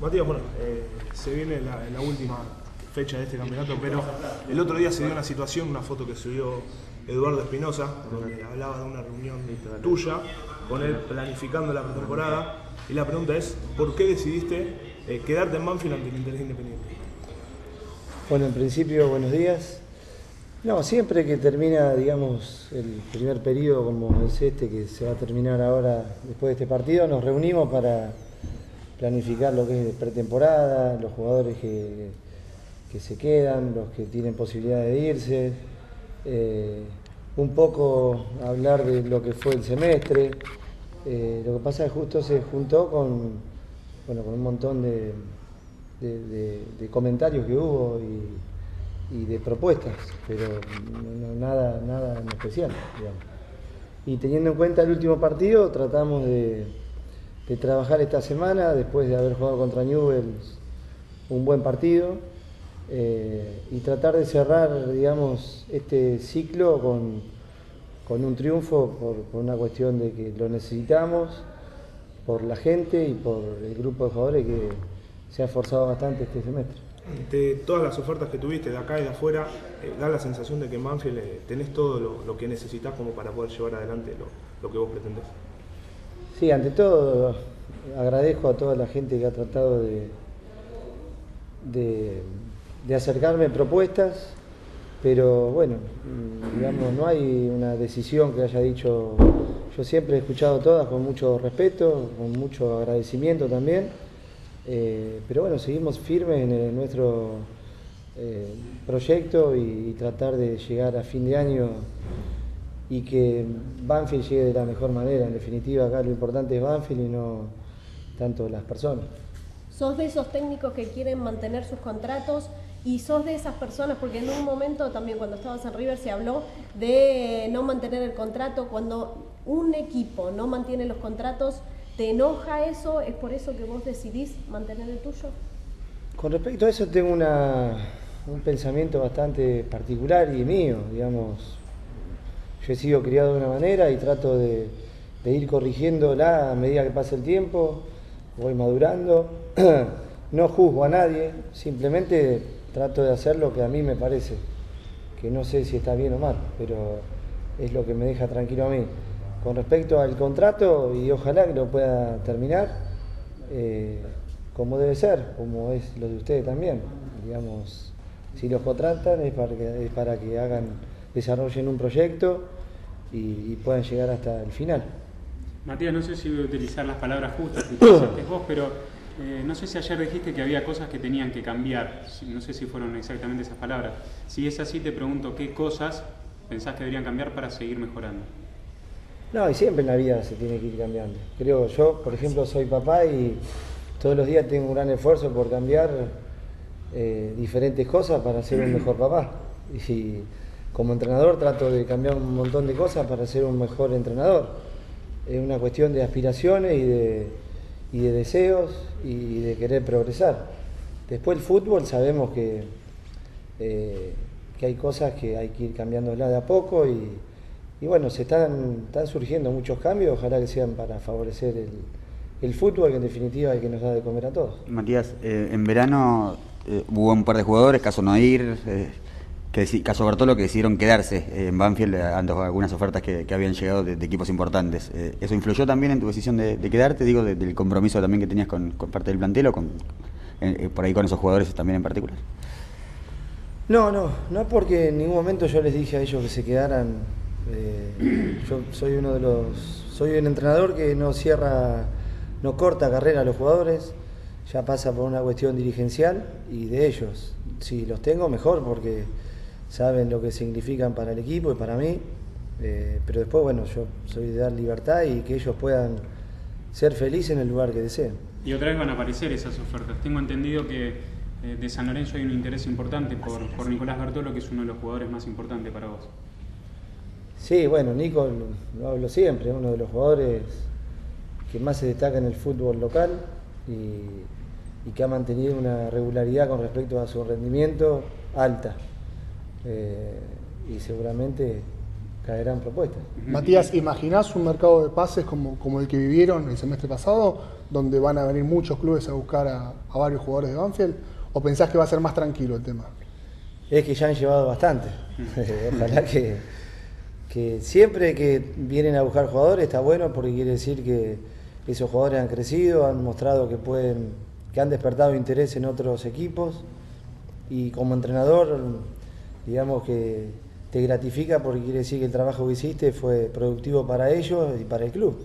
Matías, bueno, eh, se viene la, última fecha de este campeonato, pero el otro día se dio una situación, una foto que subió Eduardo Espinosa, donde hablaba de una reunión tuya con él planificando la pretemporada. Y la pregunta es, ¿por qué decidiste eh, quedarte en Banfield ante el Interés Independiente? Bueno, en principio, buenos días. No, siempre que termina, digamos, el primer periodo como es este, que se va a terminar ahora después de este partido, nos reunimos para planificar lo que es pretemporada, los jugadores que, que se quedan, los que tienen posibilidad de irse, eh, un poco hablar de lo que fue el semestre. Eh, lo que pasa es que justo se juntó con, bueno, con un montón de, de- comentarios que hubo y, y de propuestas, pero nada, nada en especial. digamos. Y teniendo en cuenta el último partido, tratamos de, de trabajar esta semana, después de haber jugado contra Newell's un buen partido, eh, y tratar de cerrar, digamos, este ciclo con, con un triunfo por, una cuestión de que lo necesitamos, por la gente y por el grupo de jugadores que se ha esforzado bastante este semestre. De todas las ofertas que tuviste de acá y de afuera, eh, da la sensación de que en Banfield eh, tenés todo lo, lo que necesitas como para poder llevar adelante lo, lo que vos pretendés. Sí, ante todo agradezco a toda la gente que ha tratado de, de, acercarme propuestas, pero bueno, mm, digamos, no hay una decisión que haya dicho, yo siempre he escuchado todas con mucho respeto, con mucho agradecimiento también, eh, pero bueno, seguimos firmes en nuestro eh, proyecto y tratar de llegar a fin de año y que Banfield llegue de la mejor manera. En definitiva, acá lo importante es Banfield y no tanto las personas. ¿Sos de esos técnicos que quieren mantener sus contratos y sos de esas personas, porque en un momento también cuando estabas en River se habló de no mantener el contrato, cuando un equipo no mantiene los contratos, ¿te enoja eso? ¿Es por eso que vos decidís mantener el tuyo? Con respecto a eso tengo una- un pensamiento bastante particular y mío, digamos. Yo he sido criado de una manera y trato de, ir corrigiéndola a medida que pasa el tiempo, voy madurando, no juzgo a nadie, simplemente trato de hacer lo que a mí me parece, que no sé si está bien o mal, pero es lo que me deja tranquilo a mí. Con respecto al contrato, y ojalá que lo pueda terminar, eh, como debe ser, como es lo de ustedes también. Digamos, si los contratan es para que, es para que hagan, desarrollen un proyecto y, y puedan llegar hasta el final. Matías, no sé si voy a utilizar las palabras justas que utilizaste vos, pero eh, no sé si ayer dijiste que había cosas que tenían que cambiar. No sé si fueron exactamente esas palabras. Si es así, te pregunto qué cosas pensás que deberían cambiar para seguir mejorando. No, y siempre en la vida se tiene que ir cambiando. Creo yo, por ejemplo, soy papá y todos los días tengo un gran esfuerzo por cambiar eh, diferentes cosas para ser un mejor papá. Y como entrenador trato de cambiar un montón de cosas para ser un mejor entrenador. Es una cuestión de aspiraciones y de, y de deseos y de querer progresar. Después el fútbol sabemos que, eh, que hay cosas que hay que ir cambiándola de a poco y, y bueno, se están, están surgiendo muchos cambios, ojalá que sean para favorecer el, el fútbol, que en definitiva es el que nos da de comer a todos. Matías, eh, en verano eh, hubo un par de jugadores, caso Noir, que caso Bertolo, que decidieron quedarse eh, en Banfield eh, ante algunas ofertas que, habían llegado de, equipos importantes. Eh, ¿Eso influyó también en tu decisión de, quedarte? Digo, de- del compromiso también que tenías con, parte del plantel o con, por ahí con esos jugadores también en particular. No, no, no porque en ningún momento yo les dije a ellos que se quedaran. yo soy uno de los, soy un entrenador que no cierra, no corta carrera a los jugadores, ya pasa por una cuestión dirigencial y de ellos. Si los tengo, mejor porque saben lo que significan para el equipo y para mí. eh, pero después, bueno, yo soy de dar libertad y que ellos puedan ser felices en el lugar que deseen. Y otra vez van a aparecer esas ofertas. Tengo entendido que eh, de San Lorenzo hay un interés importante por, por Nicolás Bertolo, que es uno de los jugadores más importantes para vos. Sí, bueno, Nico lo, lo hablo siempre, es uno de los jugadores que más se destaca en el fútbol local y, y que ha mantenido una regularidad con respecto a su rendimiento alta. Eh, y seguramente caerán propuestas. Matías, ¿imaginás un mercado de pases como, como el que vivieron el semestre pasado, donde van a venir muchos clubes a buscar a, a varios jugadores de Banfield? ¿O pensás que va a ser más tranquilo el tema? Es que ya han llevado bastante. Ojalá que, que siempre que vienen a buscar jugadores está bueno porque quiere decir que esos jugadores han crecido, han mostrado que pueden, que han despertado interés en otros equipos y como entrenador, digamos que te gratifica porque quiere decir que el trabajo que hiciste fue productivo para ellos y para el club.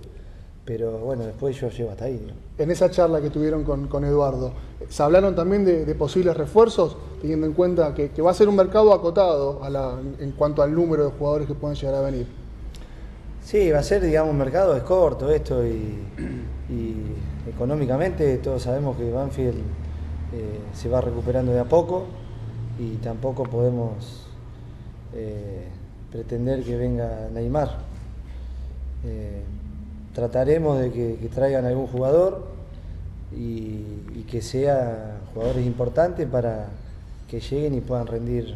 Pero bueno, después yo llego hasta ahí. En esa charla que tuvieron con, con Eduardo, ¿se hablaron también de, de posibles refuerzos, teniendo en cuenta que, que va a ser un mercado acotado a la- en cuanto al número de jugadores que pueden llegar a venir? Sí, va a ser, digamos, un mercado es corto esto y, y económicamente todos sabemos que Banfield eh, se va recuperando de a poco y tampoco podemos eh, pretender que venga Neymar. Eh, trataremos de que, que traigan algún jugador y, y que sean jugadores importantes para que lleguen y puedan rendir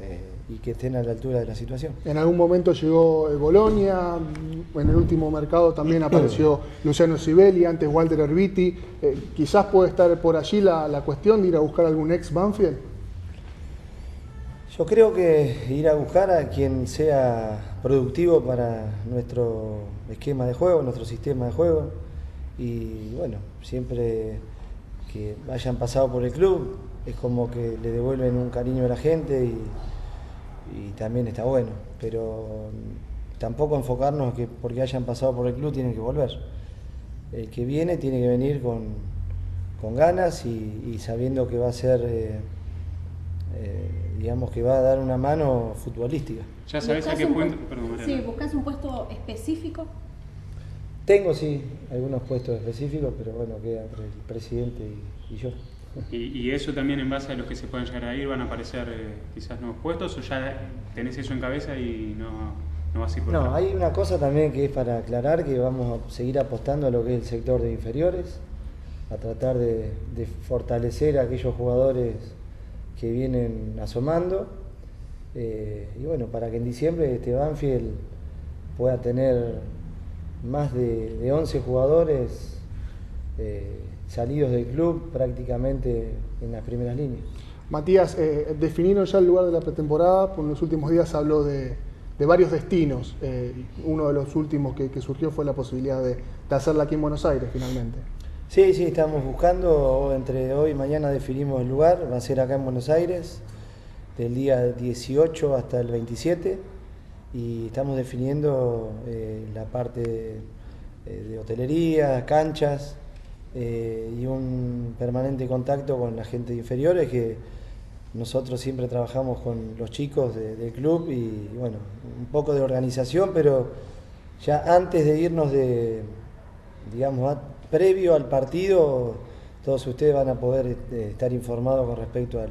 eh, y que estén a la altura de la situación. En algún momento llegó Bolonia, en el último mercado también apareció Luciano Sibeli, antes Walter Erviti. Eh, quizás puede estar por allí la, la cuestión de ir a buscar algún ex Banfield. Yo creo que ir a buscar a quien sea productivo para nuestro esquema de juego, nuestro sistema de juego. Y bueno, siempre que hayan pasado por el club, es como que le devuelven un cariño a la gente y, también está bueno. Pero tampoco enfocarnos que porque hayan pasado por el club tienen que volver. El que viene tiene que venir con, con ganas y, sabiendo que va a ser... eh, digamos que va a dar una mano futbolística. Ya sabés a ¿Buscás qué un punto. Perdón. Sí, buscas un puesto específico. Tengo sí algunos puestos específicos, pero bueno, queda entre el presidente y, y yo. Y, y eso también en base a los que se pueden llegar a ir, van a aparecer eh, quizás nuevos puestos o ya tenés eso en cabeza y no, no vas a ir por No, acá? hay una cosa también que es para aclarar que vamos a seguir apostando a lo que es el sector de inferiores, a tratar de, de fortalecer a aquellos jugadores que vienen asomando. eh, y bueno, para que en diciembre este Banfield pueda tener más de, de 11 jugadores eh, salidos del club prácticamente en las primeras líneas. Matías, eh, definieron ya el lugar de la pretemporada, por los últimos días habló de, varios destinos. Eh, uno de los últimos que, que surgió fue la posibilidad de, de hacerla aquí en Buenos Aires finalmente. Sí, sí, estamos buscando, entre hoy y mañana definimos el lugar, va a ser acá en Buenos Aires, del día 18 hasta el 27, y estamos definiendo eh, la parte de, eh, de hotelería, canchas, eh, y un permanente contacto con la gente de inferiores, que nosotros siempre trabajamos con los chicos de- del club, y bueno, un poco de organización, pero ya antes de irnos de, digamos, previo al partido, todos ustedes van a poder este, estar informados con respecto al-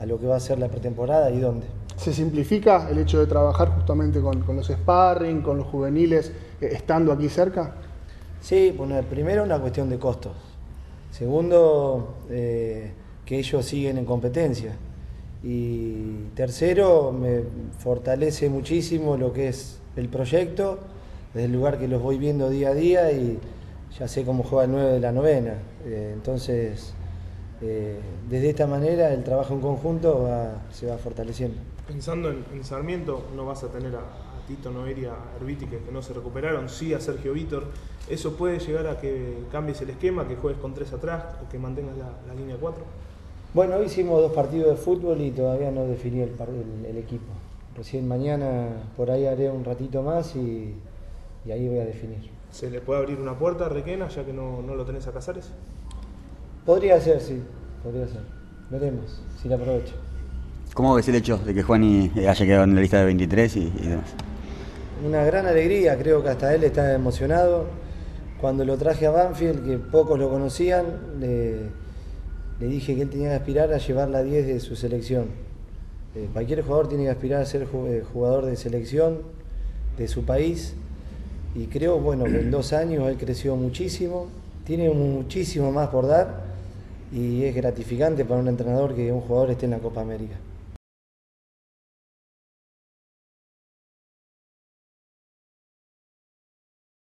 a lo que va a ser la pretemporada y dónde. Se simplifica el hecho de trabajar justamente con, con los sparring, con los juveniles, eh, estando aquí cerca. Sí, bueno, primero una cuestión de costos. Segundo, eh, que ellos siguen en competencia. Y tercero, me fortalece muchísimo lo que es el proyecto, desde el lugar que los voy viendo día a día y ya sé cómo juega el 9 de la novena. Eh, entonces, eh, desde esta manera el trabajo en conjunto va- se va fortaleciendo. Pensando en, en Sarmiento, no vas a tener a, a Tito Noeria, a Herbiti, que, que no se recuperaron, sí a Sergio Vítor. ¿Eso puede llegar a que cambies el esquema, que juegues con tres atrás o que mantengas la, la línea 4? Bueno, hoy hicimos dos partidos de fútbol y todavía no definí el, el- el equipo. Recién mañana por ahí haré un ratito más y, y ahí voy a definir. ¿Se le puede abrir una puerta a Requena ya que no, no lo tenés a Casares? Podría ser, sí, podría ser. Veremos si la aprovecho. ¿Cómo ves el hecho de que Juani eh, haya quedado en la lista de 23 y, y demás? Una gran alegría, creo que hasta él está emocionado. Cuando lo traje a Banfield, que pocos lo conocían, le, le dije que él tenía que aspirar a llevar la 10 de su selección. Eh, cualquier jugador tiene que aspirar a ser eh, jugador de selección de su país. Y creo, bueno, que en dos años él creció muchísimo, tiene muchísimo más por dar y es gratificante para un entrenador que un jugador esté en la Copa América.